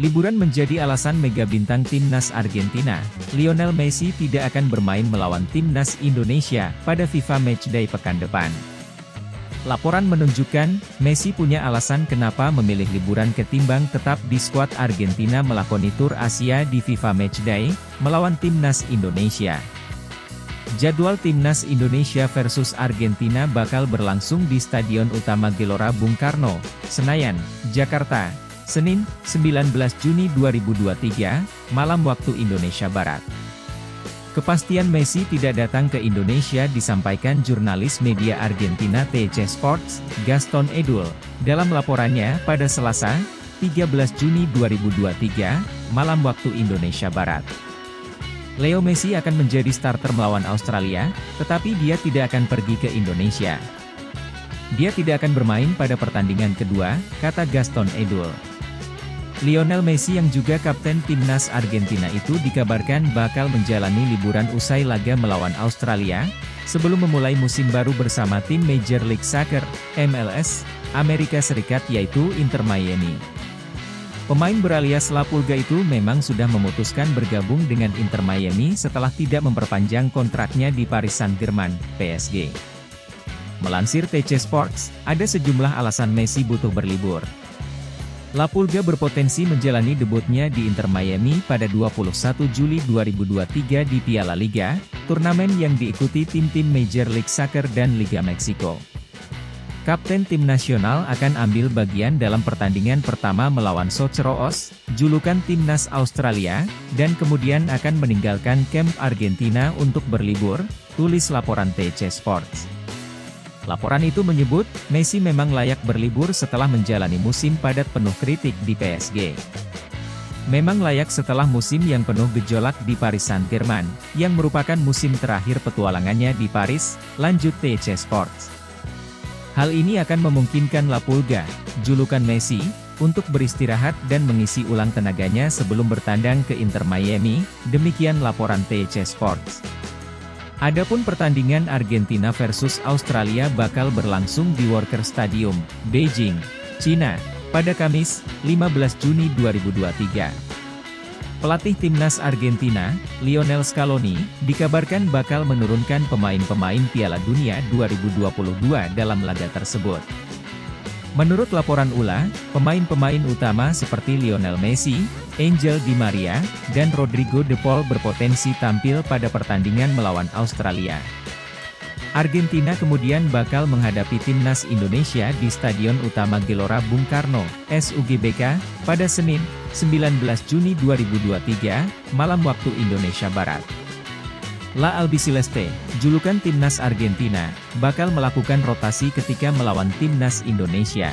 Liburan menjadi alasan mega bintang timnas Argentina. Lionel Messi tidak akan bermain melawan timnas Indonesia pada FIFA Matchday pekan depan. Laporan menunjukkan, Messi punya alasan kenapa memilih liburan ketimbang tetap di skuad Argentina melakoni tur Asia di FIFA Matchday, melawan timnas Indonesia. Jadwal timnas Indonesia versus Argentina bakal berlangsung di Stadion Utama Gelora Bung Karno, Senayan, Jakarta, Senin, 19 Juni 2023, malam waktu Indonesia Barat. Kepastian Messi tidak datang ke Indonesia disampaikan jurnalis media Argentina TC Sports, Gaston Edul, dalam laporannya pada Selasa, 13 Juni 2023, malam waktu Indonesia Barat. Leo Messi akan menjadi starter melawan Australia, tetapi dia tidak akan pergi ke Indonesia. Dia tidak akan bermain pada pertandingan kedua, kata Gaston Edul. Lionel Messi yang juga kapten timnas Argentina itu dikabarkan bakal menjalani liburan usai laga melawan Australia, sebelum memulai musim baru bersama tim Major League Soccer, MLS, Amerika Serikat yaitu Inter Miami. Pemain beralias Lapulga itu memang sudah memutuskan bergabung dengan Inter Miami setelah tidak memperpanjang kontraknya di Paris Saint-Germain, PSG. Melansir TC Sports, ada sejumlah alasan Messi butuh berlibur. La Pulga berpotensi menjalani debutnya di Inter Miami pada 21 Juli 2023 di Piala Liga, turnamen yang diikuti tim-tim Major League Soccer dan Liga Meksiko. Kapten tim nasional akan ambil bagian dalam pertandingan pertama melawan Socheroos, julukan timnas Australia, dan kemudian akan meninggalkan camp Argentina untuk berlibur, tulis laporan TC Sports. Laporan itu menyebut, Messi memang layak berlibur setelah menjalani musim padat penuh kritik di PSG. Memang layak setelah musim yang penuh gejolak di Paris Saint-Germain, yang merupakan musim terakhir petualangannya di Paris, lanjut TC Sports. Hal ini akan memungkinkan La Pulga, julukan Messi, untuk beristirahat dan mengisi ulang tenaganya sebelum bertandang ke Inter Miami, demikian laporan TC Sports. Adapun pertandingan Argentina versus Australia bakal berlangsung di Worker Stadium, Beijing, China, pada Kamis, 15 Juni 2023. Pelatih timnas Argentina, Lionel Scaloni, dikabarkan bakal menurunkan pemain-pemain Piala Dunia 2022 dalam laga tersebut. Menurut laporan ULA, pemain-pemain utama seperti Lionel Messi, Angel Di Maria, dan Rodrigo De Paul berpotensi tampil pada pertandingan melawan Australia. Argentina kemudian bakal menghadapi timnas Indonesia di Stadion Utama Gelora Bung Karno, SUGBK, pada Senin, 19 Juni 2023, malam waktu Indonesia Barat. La Albiceleste, julukan timnas Argentina, bakal melakukan rotasi ketika melawan timnas Indonesia.